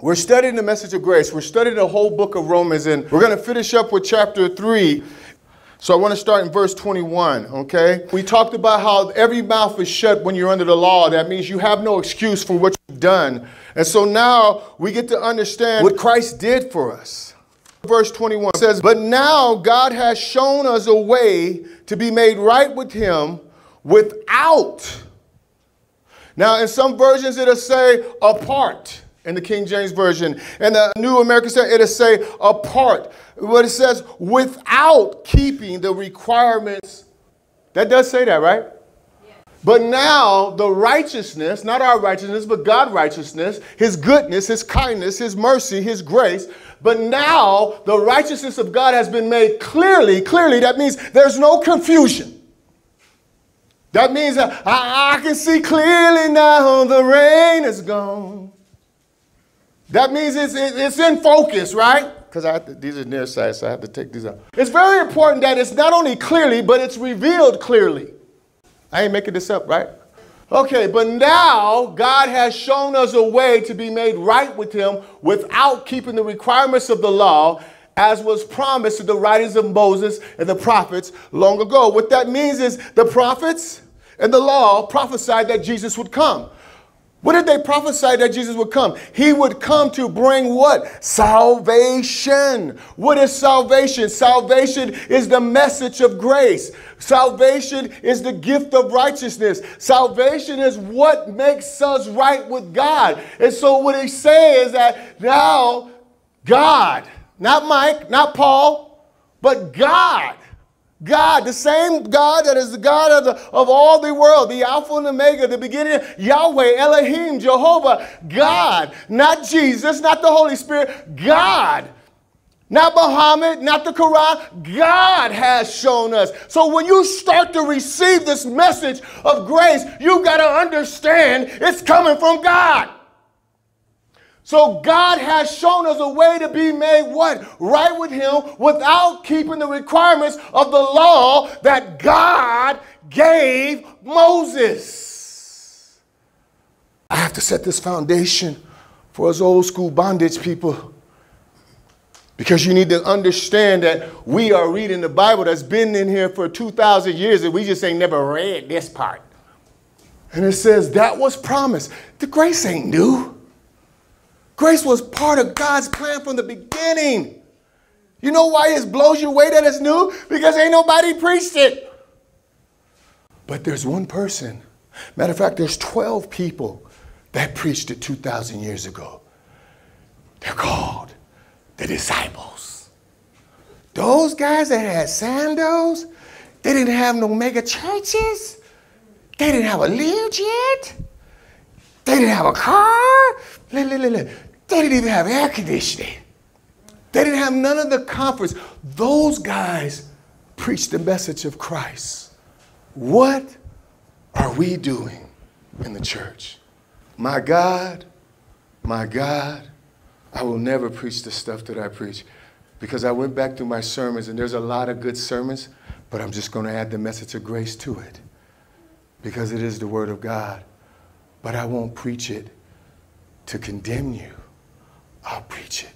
We're studying the message of grace. We're studying the whole book of Romans, and we're going to finish up with chapter 3. So I want to start in verse 21, okay? We talked about how every mouth is shut when you're under the law. That means you have no excuse for what you've done. And so now we get to understand what Christ did for us. Verse 21 says, But now God has shown us a way to be made right with Him without. Now, in some versions, it'll say apart in the King James Version. And the New American Standard, it'll say apart. But it says without keeping the requirements. That does say that, right? But now the righteousness, not our righteousness, but God's righteousness, His goodness, His kindness, His mercy, His grace. But now the righteousness of God has been made clearly, clearly. That means there's no confusion. That means that I, I can see clearly now the rain is gone. That means it's, it's in focus, right? Because I these are near side, so I have to take these out. It's very important that it's not only clearly, but it's revealed clearly. I ain't making this up, right? Okay, but now God has shown us a way to be made right with Him without keeping the requirements of the law, as was promised in the writings of Moses and the prophets long ago. What that means is the prophets and the law prophesied that Jesus would come. What did they prophesy that Jesus would come? He would come to bring what? Salvation. What is salvation? Salvation is the message of grace. Salvation is the gift of righteousness. Salvation is what makes us right with God. And so what he's saying is that now God, not Mike, not Paul, but God God, the same God that is the God of, the, of all the world, the Alpha and Omega, the beginning, Yahweh, Elohim, Jehovah, God, not Jesus, not the Holy Spirit, God. Not Muhammad, not the Quran. God has shown us. So when you start to receive this message of grace, you got to understand it's coming from God. So God has shown us a way to be made what? Right with him without keeping the requirements of the law that God gave Moses. I have to set this foundation for us old school bondage people. Because you need to understand that we are reading the Bible that's been in here for 2,000 years and we just ain't never read this part. And it says that was promised. The grace ain't new. Grace was part of God's plan from the beginning. You know why it blows you away that it's new? Because ain't nobody preached it. But there's one person. Matter of fact, there's 12 people that preached it 2,000 years ago. They're called the disciples. Those guys that had sandals, they didn't have no mega churches. They didn't have a Learjet. They didn't have a car. They didn't even have air conditioning. They didn't have none of the comforts. Those guys preached the message of Christ. What are we doing in the church? My God, my God, I will never preach the stuff that I preach because I went back through my sermons and there's a lot of good sermons, but I'm just going to add the message of grace to it because it is the Word of God. But I won't preach it to condemn you. I'll preach it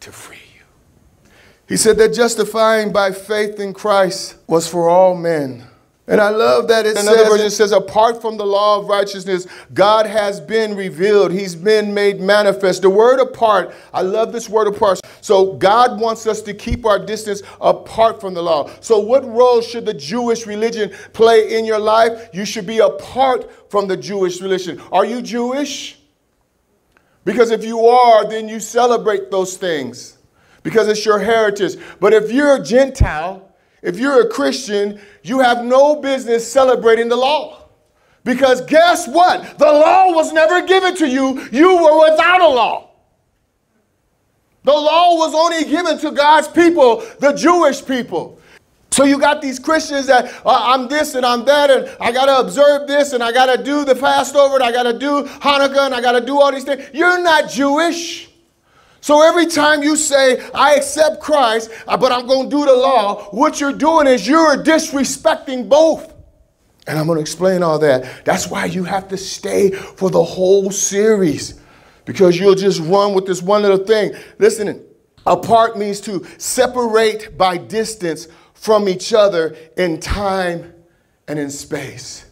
to free you. He said that justifying by faith in Christ was for all men. And I love that it Another says, version says, apart from the law of righteousness, God has been revealed. He's been made manifest. The word apart, I love this word apart. So God wants us to keep our distance apart from the law. So what role should the Jewish religion play in your life? You should be apart from the Jewish religion. Are you Jewish? Because if you are, then you celebrate those things because it's your heritage. But if you're a Gentile, if you're a Christian, you have no business celebrating the law. Because guess what? The law was never given to you. You were without a law. The law was only given to God's people, the Jewish people. So you got these Christians that uh, I'm this and I'm that, and I got to observe this, and I got to do the Passover, and I got to do Hanukkah, and I got to do all these things. You're not Jewish. So every time you say, I accept Christ, uh, but I'm going to do the law, what you're doing is you're disrespecting both. And I'm going to explain all that. That's why you have to stay for the whole series. because you'll just run with this one little thing. Listen, apart means to separate by distance from each other in time and in space.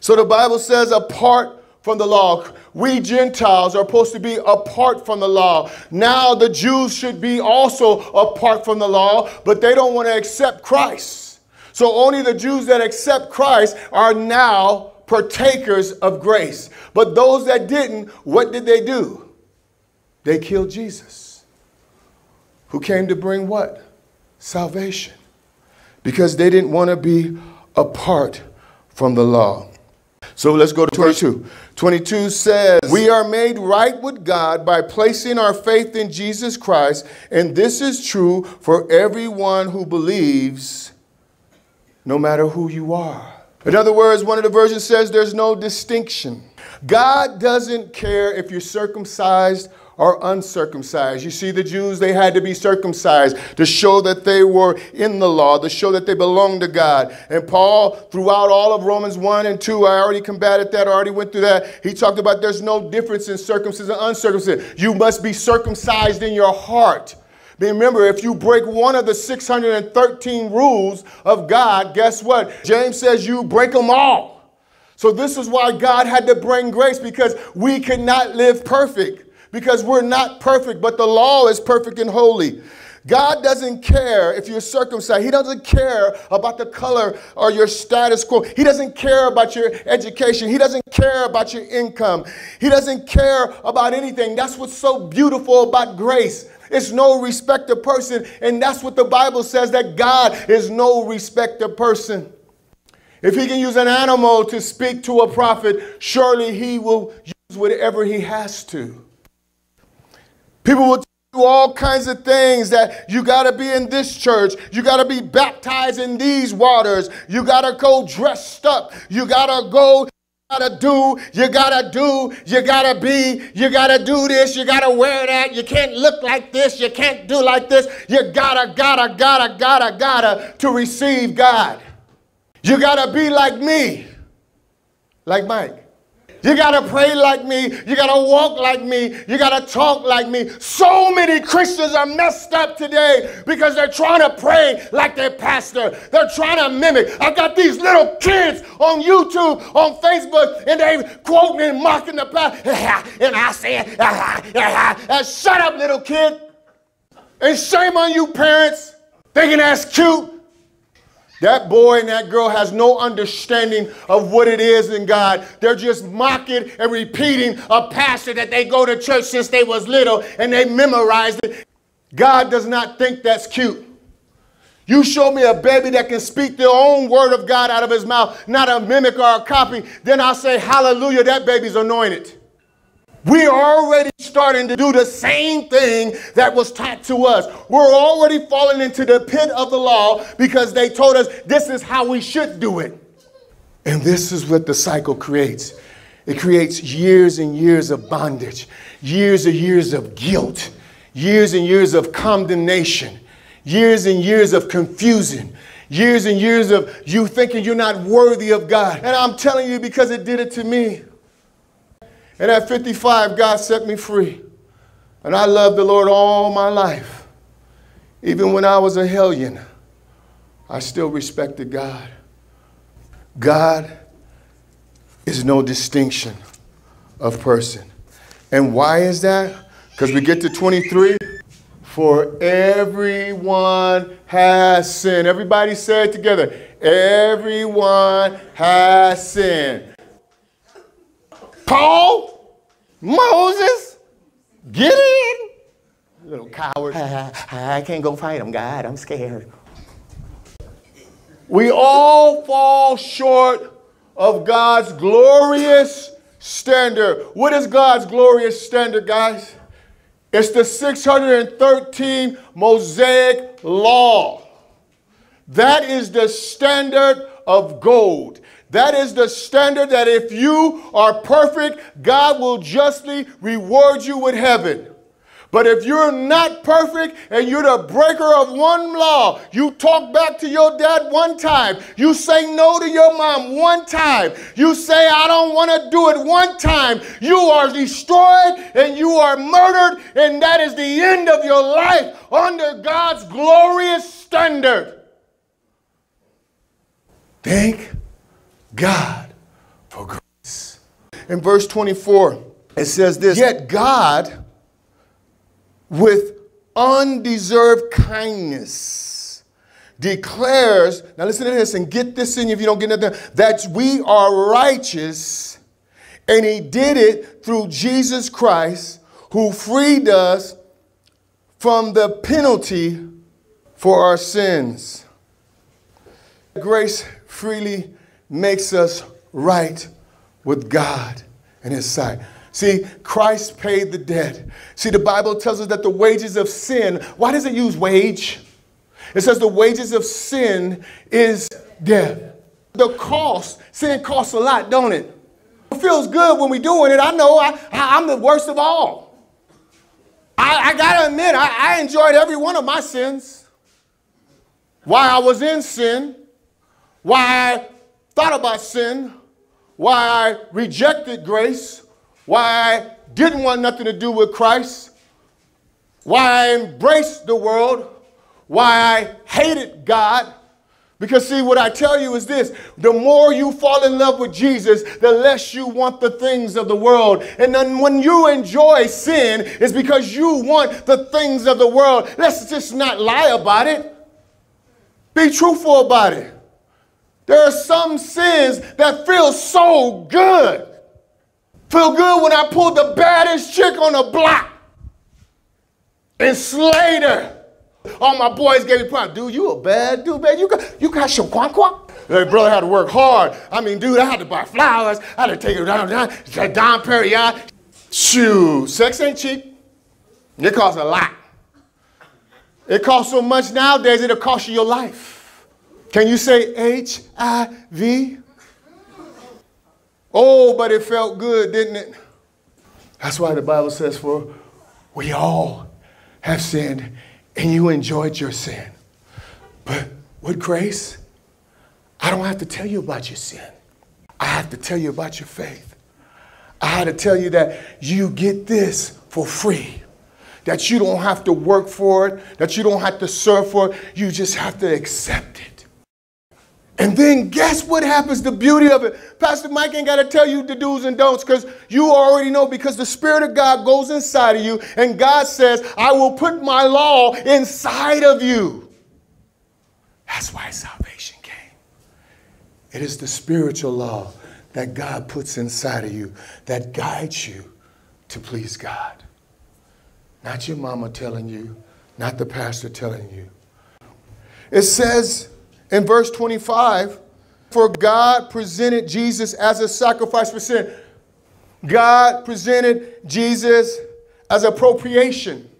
So the Bible says, apart from the law. We Gentiles are supposed to be apart from the law. Now the Jews should be also apart from the law, but they don't want to accept Christ. So only the Jews that accept Christ are now partakers of grace. But those that didn't, what did they do? They killed Jesus, who came to bring what? Salvation. Because they didn't want to be apart from the law. So let's go to 22. 22 says, We are made right with God by placing our faith in Jesus Christ, and this is true for everyone who believes, no matter who you are. In other words, one of the versions says there's no distinction. God doesn't care if you're circumcised are uncircumcised. You see, the Jews, they had to be circumcised to show that they were in the law, to show that they belonged to God. And Paul, throughout all of Romans 1 and 2, I already combated that, I already went through that. He talked about there's no difference in circumcision and uncircumcision. You must be circumcised in your heart. Remember, if you break one of the 613 rules of God, guess what? James says you break them all. So, this is why God had to bring grace because we could not live perfect because we're not perfect, but the law is perfect and holy. God doesn't care if you're circumcised. He doesn't care about the color or your status quo. He doesn't care about your education. He doesn't care about your income. He doesn't care about anything. That's what's so beautiful about grace. It's no respecter person. And that's what the Bible says that God is no respecter person. If he can use an animal to speak to a prophet, surely he will use whatever he has to. People will do all kinds of things that you got to be in this church. You got to be baptized in these waters. You got to go dressed up. You got to go gotta do, you gotta do, you gotta be, you gotta do this, you gotta wear that, you can't look like this, you can't do like this, you gotta, gotta, gotta, gotta, gotta to receive God. You gotta be like me, like Mike. You got to pray like me. You got to walk like me. You got to talk like me. So many Christians are messed up today because they're trying to pray like their pastor. They're trying to mimic. I got these little kids on YouTube, on Facebook, and they quoting and mocking the pastor. and I say, shut up, little kid. And shame on you, parents, thinking that's cute. That boy and that girl has no understanding of what it is in God. They're just mocking and repeating a pastor that they go to church since they was little and they memorized it. God does not think that's cute. You show me a baby that can speak the own word of God out of his mouth, not a mimic or a copy, then I'll say, hallelujah, that baby's anointed. We are already starting to do the same thing that was taught to us. We're already falling into the pit of the law because they told us this is how we should do it. And this is what the cycle creates it creates years and years of bondage, years and years of guilt, years and years of condemnation, years and years of confusion. Years and years of you thinking you're not worthy of God. And I'm telling you because it did it to me. And at 55, God set me free. And I loved the Lord all my life. Even when I was a hellion, I still respected God. God is no distinction of person. And why is that? Because we get to 23. For everyone has sinned. Everybody say it together. Everyone has sinned. Paul, Moses, Gideon, little coward. I can't go fight him, God. I'm scared. We all fall short of God's glorious standard. What is God's glorious standard, guys? It's the 613 Mosaic Law. That is the standard of gold. That is the standard that if you are perfect, God will justly reward you with heaven. But if you're not perfect and you're the breaker of one law, you talk back to your dad one time, you say no to your mom one time, you say, I don't want to do it one time, you are destroyed and you are murdered, and that is the end of your life under God's glorious standard. Thank God for grace. In verse 24, it says this Yet God, with undeserved kindness, declares, now listen to this and get this in you if you don't get nothing, that we are righteous, and He did it through Jesus Christ, who freed us from the penalty for our sins. Grace freely makes us right with God and His sight. See, Christ paid the debt. See, the Bible tells us that the wages of sin, why does it use wage? It says the wages of sin is death. The cost, sin costs a lot, don't it? It feels good when we're doing it. I know I, I, am the worst of all. I, I got to admit, I, I enjoyed every one of my sins. Why I was in sin, why I thought about sin, why I rejected grace, why I didn't want nothing to do with Christ, why I embraced the world, why I hated God. Because, see, what I tell you is this the more you fall in love with Jesus, the less you want the things of the world. And then when you enjoy sin, it's because you want the things of the world. Let's just not lie about it, be truthful about it. There are some sins that feel so good. Feel good when I pulled the baddest chick on the block and slayed her. All my boys gave me props. Dude, you a bad dude, man. You got you got your quank. Hey, brother had to work hard. I mean, dude, I had to buy flowers. I had to take her down, down, down Dom Perignon. Shoo, sex ain't cheap. It costs a lot. It costs so much nowadays, it'll cost you your life. Can you say HIV? Oh, but it felt good, didn't it? That's why the Bible says, For we all have sinned and you enjoyed your sin. But with grace, I don't have to tell you about your sin. I have to tell you about your faith. I had to tell you that you get this for free. That you don't have to work for it, that you don't have to serve for it, you just have to accept it. And then guess what happens? The beauty of it. Pastor Mike ain't got to tell you the do's and don'ts because you already know because the Spirit of God goes inside of you and God says, I will put my law inside of you. That's why salvation came. It is the spiritual law that God puts inside of you that guides you to please God. Not your mama telling you, not the pastor telling you. It says, in verse 25, for God presented Jesus as a sacrifice for sin. God presented Jesus as appropriation.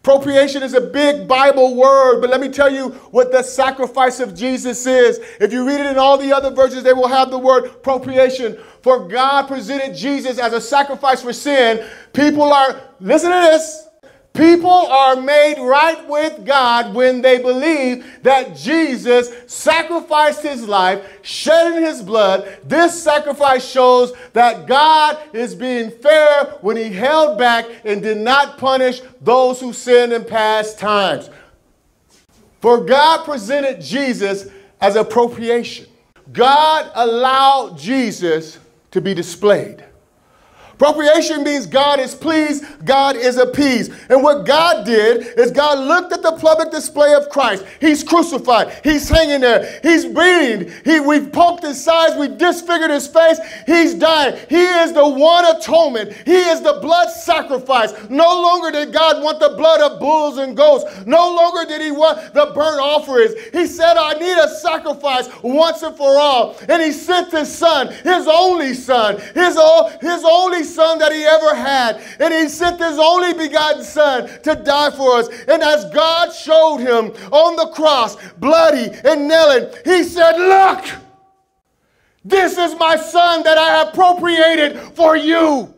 Appropriation is a big Bible word, but let me tell you what the sacrifice of Jesus is. If you read it in all the other versions, they will have the word appropriation. For God presented Jesus as a sacrifice for sin. People are, listen to this, People are made right with God when they believe that Jesus sacrificed his life, shedding his blood. This sacrifice shows that God is being fair when he held back and did not punish those who sinned in past times. For God presented Jesus as appropriation. God allowed Jesus to be displayed. Appropriation means God is pleased, God is appeased. And what God did is God looked at the public display of Christ. He's crucified, He's hanging there, He's bleeding. He, we've poked his sides, We've disfigured his face, He's dying. He is the one atonement, He is the blood sacrifice. No longer did God want the blood of bulls and goats, no longer did He want the burnt offerings. He said, I need a sacrifice once and for all. And He sent His Son, His only Son, His, his only son that he ever had. And he sent his only begotten son to die for us. And as God showed him on the cross, bloody and kneeling, he said, Look, this is my son that I appropriated for you.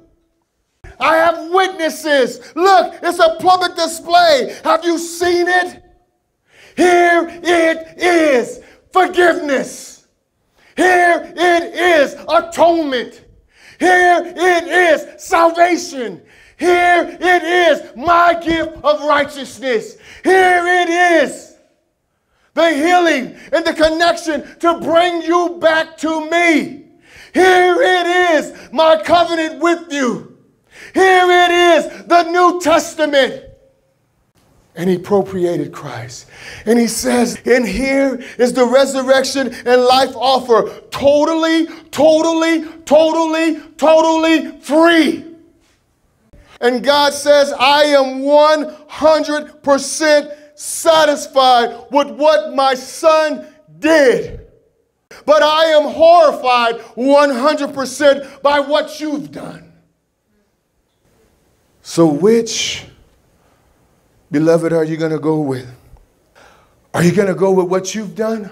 I have witnesses. Look, it's a public display. Have you seen it? Here it is forgiveness. Here it is atonement. Here it is salvation. Here it is my gift of righteousness. Here it is the healing and the connection to bring you back to me. Here it is my covenant with you. Here it is the New Testament. And he appropriated Christ. And he says, and here is the resurrection and life offer totally, totally, totally, totally free. And God says, I am 100% satisfied with what my son did. But I am horrified 100% by what you've done. So, which beloved are you going to go with? Are you going to go with what you've done?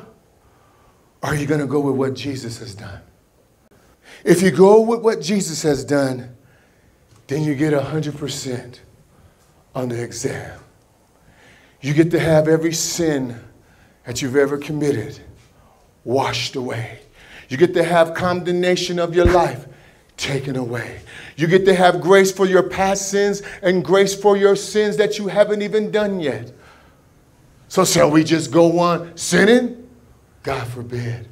Or are you going to go with what Jesus has done? If you go with what Jesus has done, then you get 100% on the exam. You get to have every sin that you've ever committed washed away. You get to have condemnation of your life taken away. You get to have grace for your past sins and grace for your sins that you haven't even done yet. So, shall we just go on sinning? God forbid.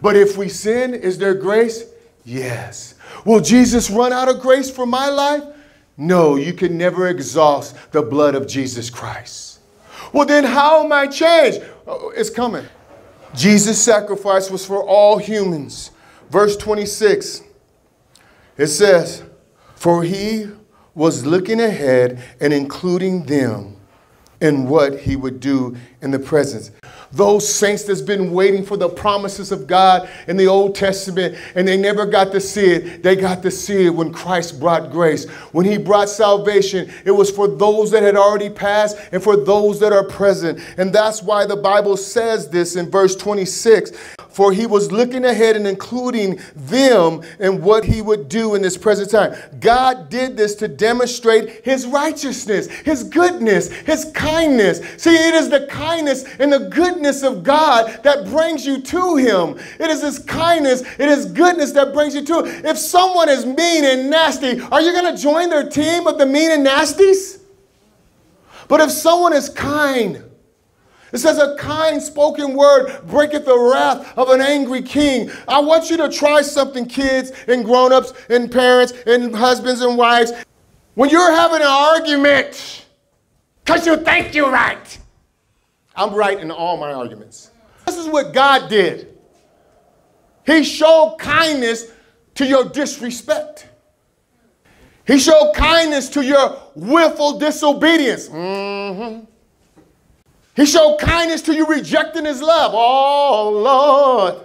But if we sin, is there grace? Yes. Will Jesus run out of grace for my life? No, you can never exhaust the blood of Jesus Christ. Well, then how am I changed? Oh, it's coming. Jesus' sacrifice was for all humans. Verse 26, it says, For he was looking ahead and including them in what he would do in the presence. Those saints that's been waiting for the promises of God in the Old Testament and they never got to see it, they got to see it when Christ brought grace. When he brought salvation, it was for those that had already passed and for those that are present. And that's why the Bible says this in verse 26 for he was looking ahead and including them in what he would do in this present time. God did this to demonstrate his righteousness, his goodness, his kindness. See, it is the kindness and the goodness of God that brings you to him. It is his kindness, it is goodness that brings you to him. If someone is mean and nasty, are you going to join their team of the mean and nasties? But if someone is kind, it says, A kind spoken word breaketh the wrath of an angry king. I want you to try something, kids and grown ups and parents and husbands and wives. When you're having an argument, because you think you're right, I'm right in all my arguments. This is what God did. He showed kindness to your disrespect. He showed kindness to your willful disobedience. Mm-hmm. He showed kindness to you rejecting his love. Oh, Lord.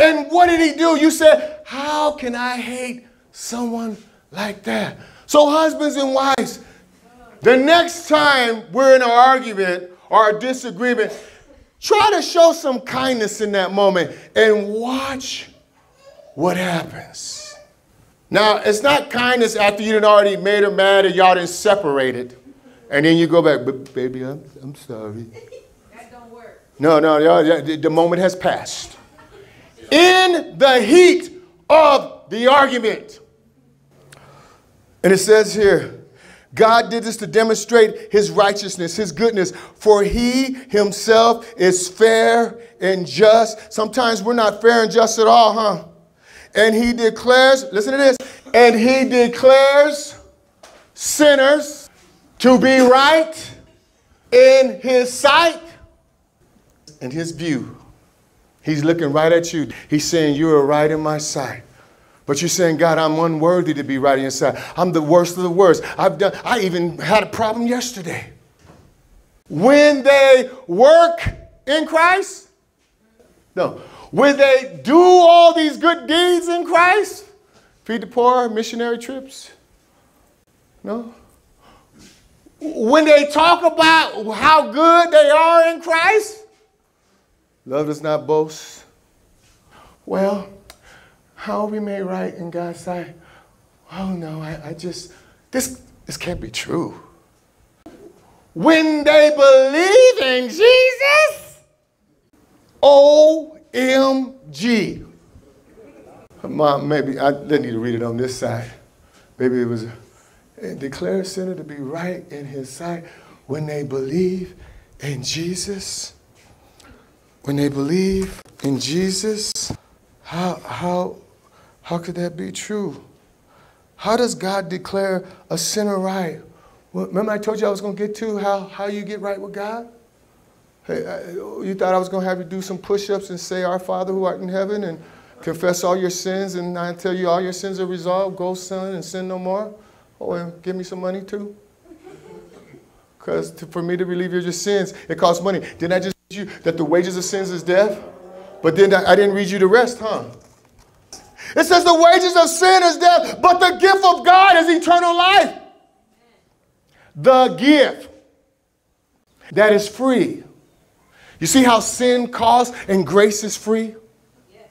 And what did he do? You said, How can I hate someone like that? So, husbands and wives, the next time we're in an argument or a disagreement, try to show some kindness in that moment and watch what happens. Now, it's not kindness after you done already made her mad and y'all done separated. And then you go back, baby, I'm, I'm sorry. That don't work. No, no, no, the moment has passed. In the heat of the argument. And it says here, God did this to demonstrate his righteousness, his goodness, for he himself is fair and just. Sometimes we're not fair and just at all, huh? And he declares, listen to this, and he declares sinners to be right in his sight and his view. He's looking right at you. He's saying, You are right in my sight. But you're saying, God, I'm unworthy to be right inside. I'm the worst of the worst. I've done, I even had a problem yesterday. When they work in Christ, no. When they do all these good deeds in Christ, feed the poor, missionary trips, no when they talk about how good they are in Christ, love does not boast. Well, how we made right in God's sight? oh no, I, I just, this, this can't be true. When they believe in Jesus, OMG. Mom, maybe I didn't need to read it on this side. Maybe it was declare a sinner to be right in his sight when they believe in Jesus. When they believe in Jesus, how, how, how could that be true? How does God declare a sinner right? Well, remember I told you I was going to get to how, how you get right with God? Hey, I, you thought I was going to have you do some push-ups and say, Our Father who art in heaven, and confess all your sins, and I tell you all your sins are resolved, go son and sin no more? Oh, and give me some money too? Because for me to relieve your sins, it costs money. Didn't I just you that the wages of sins is death? But then I didn't read you the rest, huh? It says the wages of sin is death, but the gift of God is eternal life. The gift that is free. You see how sin costs and grace is free? Yes.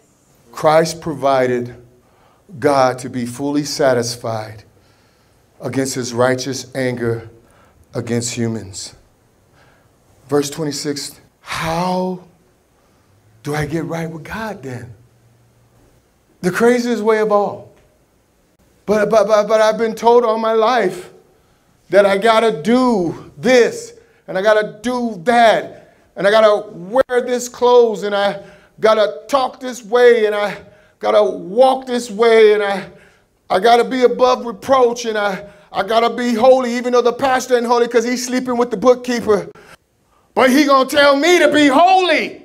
Christ provided God to be fully satisfied against his righteous anger against humans. Verse 26 How do I get right with God then? The craziest way of all. But, but, but, but I've been told all my life that I gotta do this and I gotta do that and I gotta wear this clothes and I gotta talk this way and I gotta walk this way and I I got to be above reproach and I, I got to be holy, even though the pastor ain't holy because he's sleeping with the bookkeeper. But he to tell me to be holy.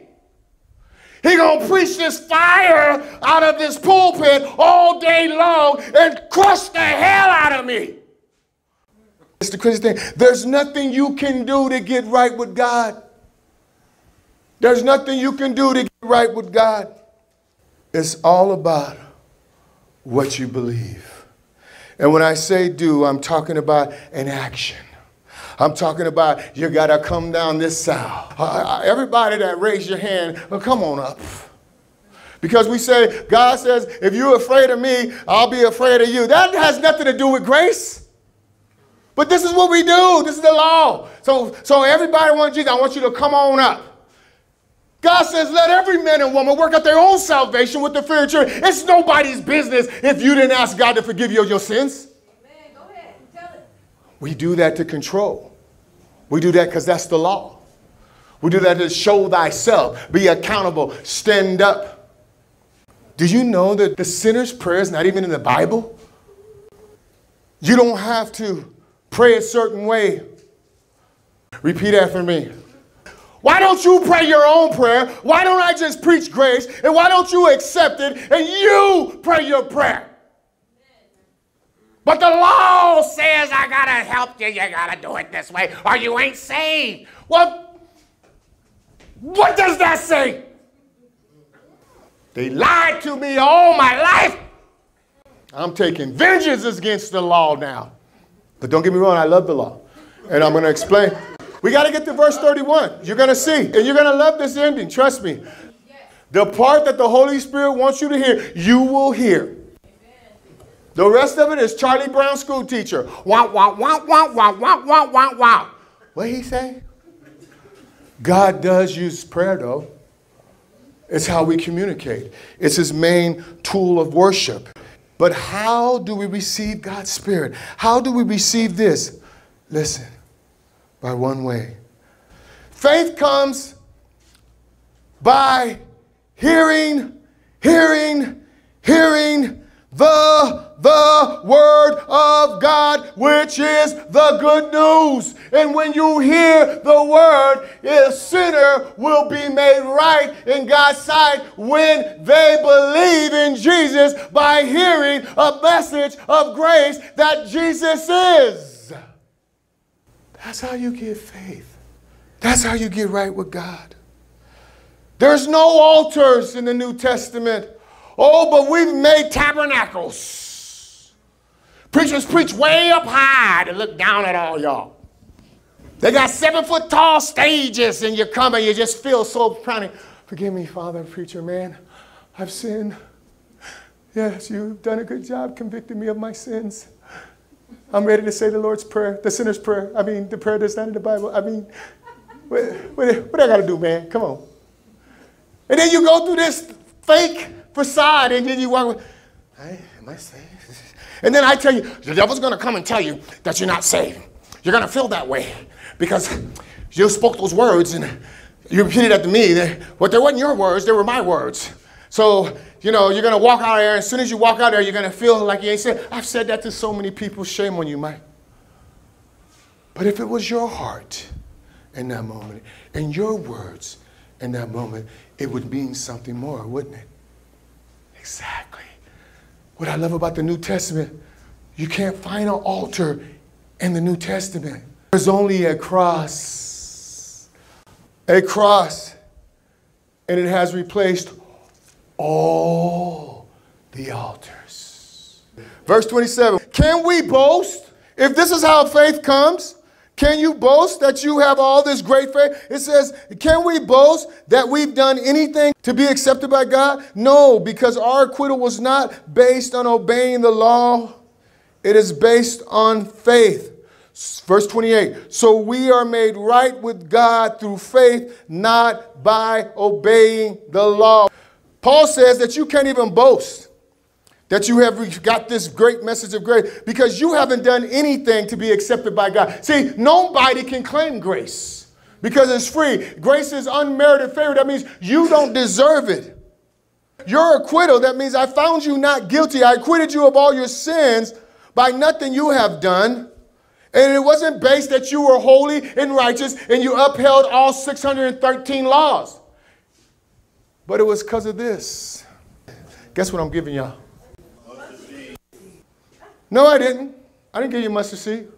He to preach this fire out of this pulpit all day long and crush the hell out of me. It's the crazy thing. There's nothing you can do to get right with God. There's nothing you can do to get right with God. It's all about what you believe. And when I say do, I'm talking about an action. I'm talking about you got to come down this aisle. Uh, uh, everybody that raised your hand, well, come on up. Because we say, God says, if you're afraid of me, I'll be afraid of you. That has nothing to do with grace. But this is what we do. This is the law. So, so everybody wants Jesus. I want you to come on up. God says, let every man and woman work out their own salvation with the fear of church. It's nobody's business if you didn't ask God to forgive you of your sins. Amen. Go ahead. Tell it. We do that to control. We do that because that's the law. We do that to show thyself, be accountable, stand up. Do you know that the sinner's prayer is not even in the Bible? You don't have to pray a certain way. Repeat after me. Why don't you pray your own prayer? Why don't I just preach grace? And why don't you accept it and you pray your prayer? But the law says I gotta help you, you gotta do it this way, or you ain't saved. Well, what does that say? They lied to me all my life. I'm taking vengeance against the law now. But don't get me wrong, I love the law. And I'm gonna explain. We got to get to verse 31. You're to see, and you're to love this ending. Trust me. The part that the Holy Spirit wants you to hear, you will hear. The rest of it is Charlie Brown school teacher. Wow, wow, wow, wow, wow, wow, wow, wow, wow. What he say? God does use prayer though. It's how we communicate. It's his main tool of worship. But how do we receive God's Spirit? How do we receive this? Listen, by one way. Faith comes by hearing, hearing, hearing the, the word of God, which is the good news. And when you hear the word, a sinner will be made right in God's sight when they believe in Jesus by hearing a message of grace that Jesus is. That's how you get faith. That's how you get right with God. There's no altars in the New Testament. Oh, but we've made tabernacles. Preachers preach way up high to look down at all y'all. They got seven foot tall stages, and you come and you just feel so to forgive me, Father, preacher man. I've sinned. Yes, you've done a good job convicting me of my sins. I'm ready to say the Lord's Prayer, the sinner's prayer. I mean, the prayer that's not in the Bible. I mean, what, what, what I got to do, man? Come on. And then you go through this fake facade, and then you walk, hey, am I saved? And then I tell you, the devil's going to come and tell you that you're not saved. You're going to feel that way because you spoke those words and you repeated after me. But they weren't your words, they were my words. So, you know, you're going to walk out there. As soon as you walk out there, you're going to feel like you ain't said. I've said that to so many people. Shame on you, Mike. But if it was your heart in that moment, and your words in that moment, it would mean something more, wouldn't it? Exactly. What I love about the New Testament, you can't find an altar in the New Testament. There's only a cross. A cross. And it has replaced all the altars. Verse 27 Can we boast? If this is how faith comes, can you boast that you have all this great faith? It says, Can we boast that we've done anything to be accepted by God? No, because our acquittal was not based on obeying the law, it is based on faith. Verse 28 So we are made right with God through faith, not by obeying the law. Paul says that you can't even boast that you have got this great message of grace because you haven't done anything to be accepted by God. See, nobody can claim grace because it's free. Grace is unmerited favor. That means you don't deserve it. Your acquittal, that means I found you not guilty. I acquitted you of all your sins by nothing you have done. And it wasn't based that you were holy and righteous and you upheld all 613 laws. But it was because of this. Guess what I'm giving y'all? No, I didn't. I didn't give you mustard seed.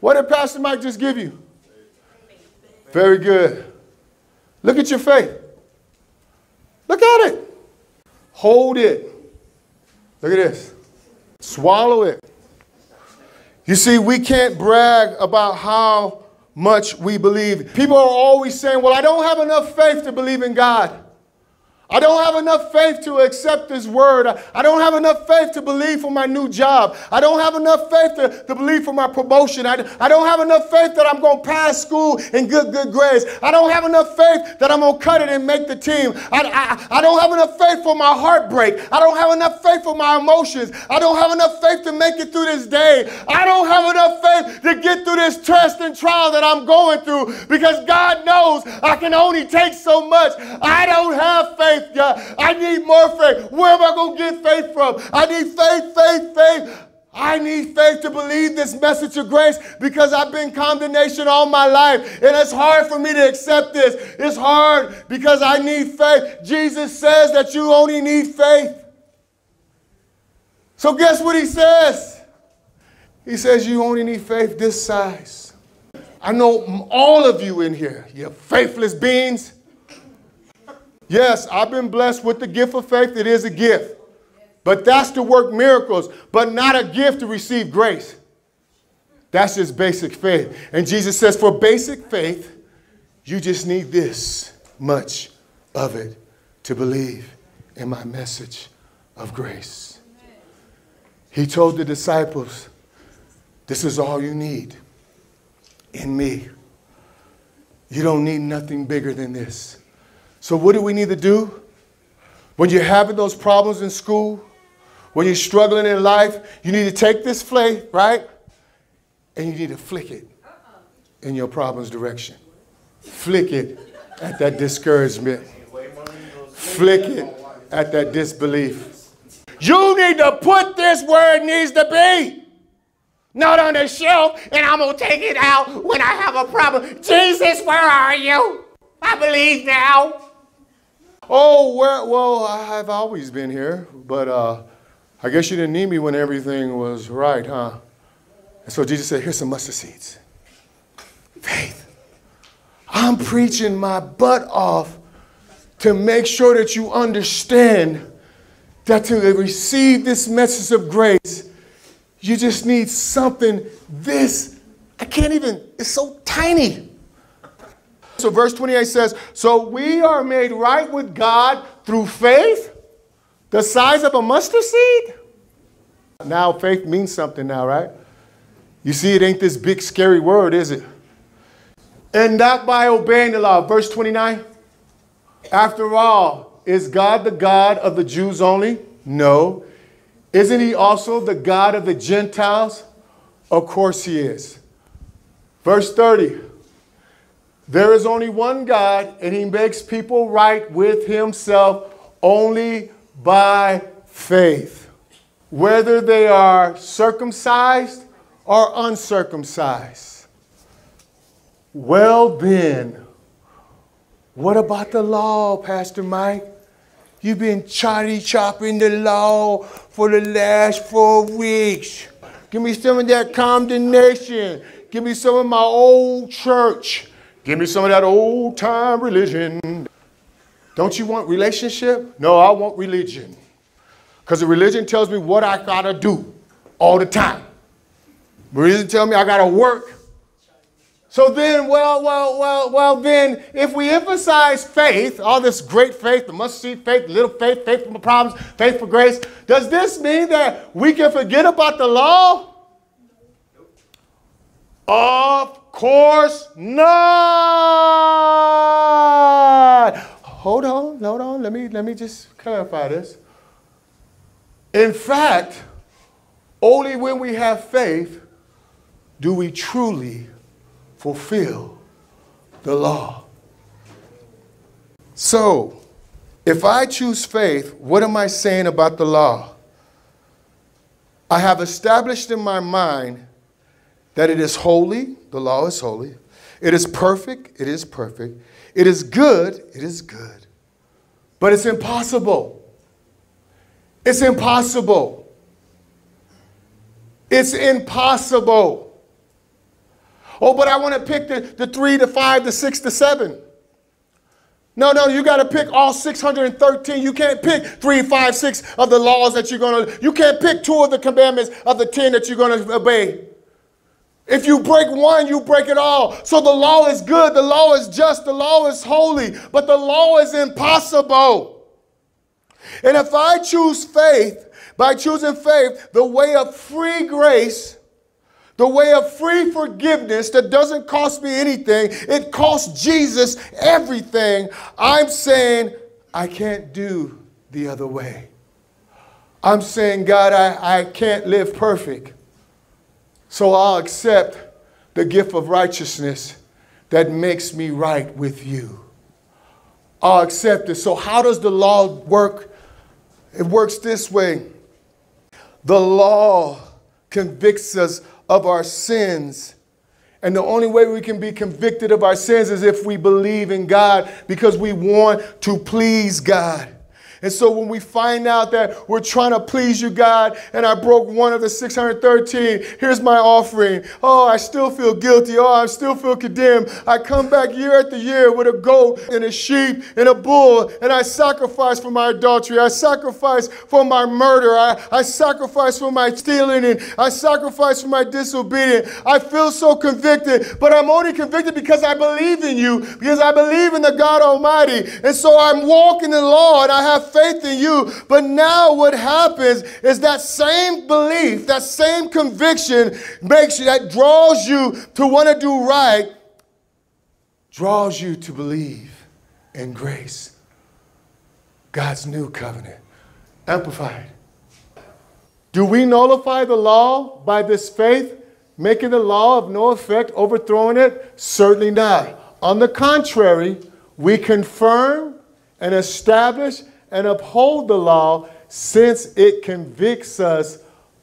What did Pastor Mike just give you? Very good. Look at your faith. Look at it. Hold it. Look at this. Swallow it. You see, we can't brag about how much we believe. People are always saying, Well, I don't have enough faith to believe in God. I don't have enough faith to accept His word. I don't have enough faith to believe for my new job. I don't have enough faith to, to believe for my promotion. I, I don't have enough faith that I'm going to pass school in good, good grades. I don't have enough faith that I'm going to cut it and make the team. I, I, I don't have enough faith for my heartbreak. I don't have enough faith for my emotions. I don't have enough faith to make it through this day. I don't have enough faith to get through this test and trial that I'm going through because God knows I can only take so much. I don't have faith faith, God. I need more faith. Where am I going to get faith from? I need faith, faith, faith. I need faith to believe this message of grace because I've been condemnation all my life. And it's hard for me to accept this. It's hard because I need faith. Jesus says that you only need faith. So, guess what he says? He says you only need faith this size. I know all of you in here, you faithless beings. Yes, I've been blessed with the gift of faith. It is a gift. But that's to work miracles, but not a gift to receive grace. That's just basic faith. And Jesus says, for basic faith, you just need this much of it to believe in my message of grace. He told the disciples, This is all you need in me. You don't need nothing bigger than this. So, what do we need to do? When you're having those problems in school, when you're struggling in life, you need to take this flake, right? And you need to flick it in your problem's direction. Flick it at that discouragement. Flick it at that disbelief. You need to put this where it needs to be. Not on the shelf, and I'm going to take it out when I have a problem. Jesus, where are you? I believe now. Oh, where, well, I've always been here, but uh, I guess you didn't need me when everything was right, huh? And so Jesus said, Here's some mustard seeds. Faith. I'm preaching my butt off to make sure that you understand that to receive this message of grace, you just need something this. I can't even, it's so tiny. So, verse 28 says, So we are made right with God through faith. The size of a mustard seed? Now faith means something now, right? You see, it ain't this big scary word, is it? And not by obeying the law. Verse 29. After all, is God the God of the Jews only? No. Isn't he also the God of the Gentiles? Of course he is. Verse 30. There is only one God, and he makes people right with himself only by faith, whether they are circumcised or uncircumcised. Well, then, what about the law, Pastor Mike? You've been chatty chopping the law for the last four weeks. Give me some of that condemnation. Give me some of my old church. Give me some of that old time religion. Don't you want relationship? No, I want religion. Because the religion tells me what I gotta do all the time. Religion tells me I gotta work. So then, well, well, well, well, then, if we emphasize faith, all this great faith, the must see faith, little faith, faith for problems, faith for grace, does this mean that we can forget about the law? Of course not. Hold on, hold on. Let me let me just clarify this. In fact, only when we have faith do we truly fulfill the law. So, if I choose faith, what am I saying about the law? I have established in my mind that it is holy, the law is holy. It is perfect, it is perfect. It is good, it is good. But it's impossible. It's impossible. It's impossible. Oh, but I want to pick the, the three, the five, the six, the seven. No, no, you got to pick all 613. You can't pick three, five, six of the laws that you're going to, you can't pick two of the commandments of the 10 that you're going to obey. If you break one, you break it all. So the law is good, the law is just, the law is holy, but the law is impossible. And if I choose faith, by choosing faith, the way of free grace, the way of free forgiveness that doesn't cost me anything, it costs Jesus everything. I'm saying I can't do the other way. I'm saying, God, I, I can't live perfect. So I'll accept the gift of righteousness that makes me right with you. I'll accept it. So, how does the law work? It works this way the law convicts us of our sins. And the only way we can be convicted of our sins is if we believe in God because we want to please God. And so when we find out that we're trying to please you, God, and I broke one of the 613, here's my offering. Oh, I still feel guilty. Oh, I still feel condemned. I come back year after year with a goat and a sheep and a bull, and I sacrifice for my adultery. I sacrifice for my murder. I, I sacrifice for my stealing, and I sacrifice for my disobedience. I feel so convicted, but I'm only convicted because I believe in you, because I believe in the God Almighty. And so I'm walking in law, and I have faith in you. But now what happens is that same belief, that same conviction makes you, that draws you to want to do right, draws you to believe in grace. God's new covenant. Amplified. Do we nullify the law by this faith, making the law of no effect, overthrowing it? Certainly not. On the contrary, we confirm and establish and uphold the law since it convicts us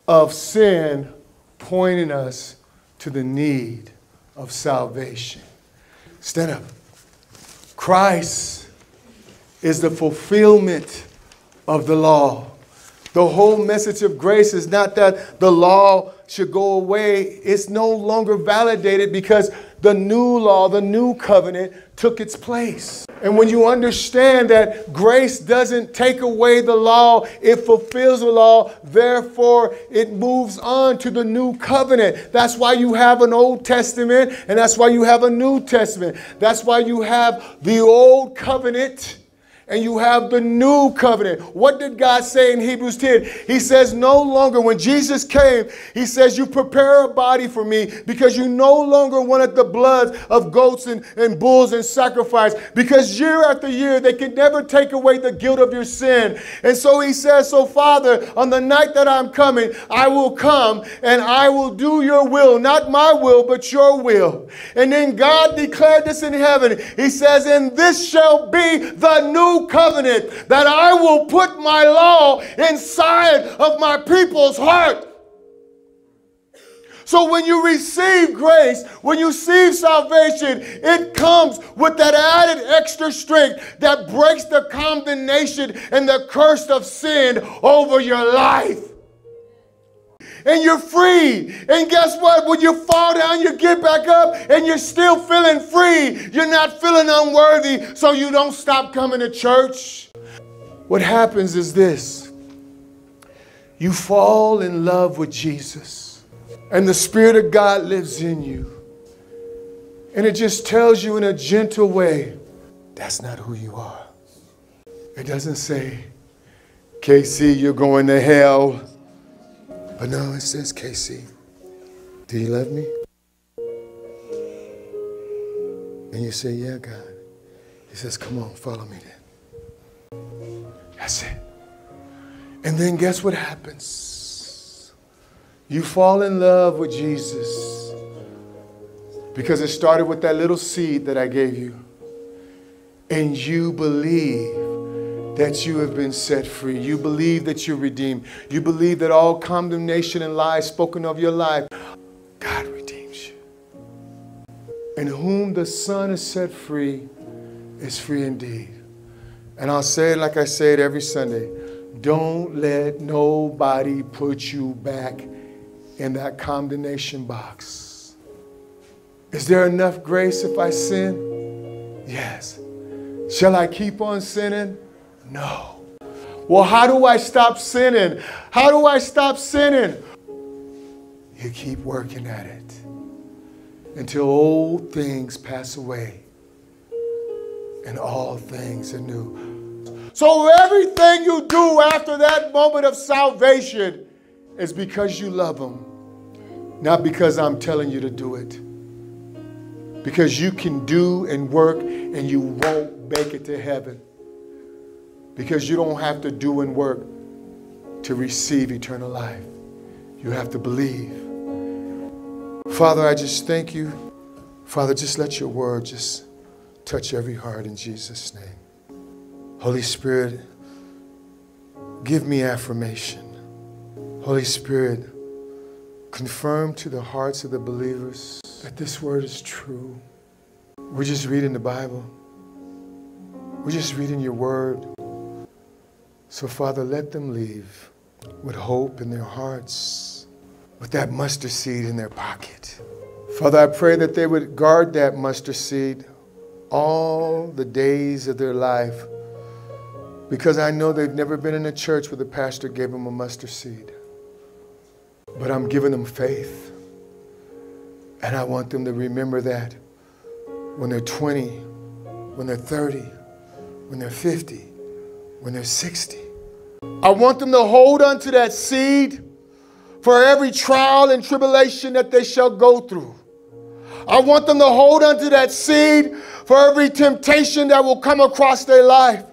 of sin, pointing us to the need of salvation. Stand up. Christ is the fulfillment of the law. The whole message of grace is not that the law should go away, it's no longer validated because the new law, the new covenant, took its place. And when you understand that grace doesn't take away the law, it fulfills the law, therefore it moves on to the new covenant. That's why you have an Old Testament and that's why you have a New Testament. That's why you have the Old Covenant and you have the new covenant. What did God say in Hebrews 10? He says, No longer, when Jesus came, He says, You prepare a body for me because you no longer wanted the blood of goats and, and bulls and sacrifice. Because year after year, they could never take away the guilt of your sin. And so He says, So, Father, on the night that I'm coming, I will come and I will do your will, not my will, but your will. And then God declared this in heaven. He says, And this shall be the new covenant that I will put my law inside of my people's heart. So when you receive grace, when you receive salvation, it comes with that added extra strength that breaks the condemnation and the curse of sin over your life and you're free. And guess what? When you fall down, you get back up and you're still feeling free. You're not feeling unworthy, so you don't stop coming to church. What happens is this you fall in love with Jesus, and the Spirit of God lives in you. And it just tells you in a gentle way that's not who you are. It doesn't say, KC, you're going to hell. But no, it says, KC, do you love me? And you say, Yeah, God. He says, Come on, follow me then. That's it. And then guess what happens? You fall in love with Jesus because it started with that little seed that I gave you. And you believe that you have been set free. You believe that you're redeemed. You believe that all condemnation and lies spoken of your life, God redeems you. And whom the Son is set free is free indeed. And I'll say it like I say it every Sunday. Don't let nobody put you back in that condemnation box. Is there enough grace if I sin? Yes. Shall I keep on sinning? No. Well, how do I stop sinning? How do I stop sinning? You keep working at it until old things pass away and all things are new. So everything you do after that moment of salvation is because you love Him, not because I'm telling you to do it. Because you can do and work and you won't make it to heaven because you don't have to do and work to receive eternal life. You have to believe. Father, I just thank you. Father, just let your word just touch every heart in Jesus' name. Holy Spirit, give me affirmation. Holy Spirit, confirm to the hearts of the believers that this word is true. We're just reading the Bible. We're just reading your word. So, Father, let them leave with hope in their hearts, with that mustard seed in their pocket. Father, I pray that they would guard that mustard seed all the days of their life because I know they've never been in a church where the pastor gave them a mustard seed. But I'm giving them faith. And I want them to remember that when they're 20, when they're 30, when they're 50, when they're 60. I want them to hold on to that seed for every trial and tribulation that they shall go through. I want them to hold on to that seed for every temptation that will come across their life.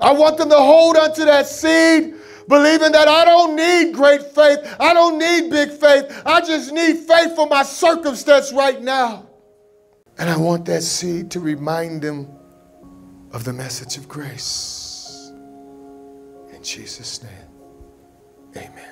I want them to hold on to that seed believing that I don't need great faith. I don't need big faith. I just need faith for my circumstance right now. And I want that seed to remind them of the message of grace. In Jesus' name, amen.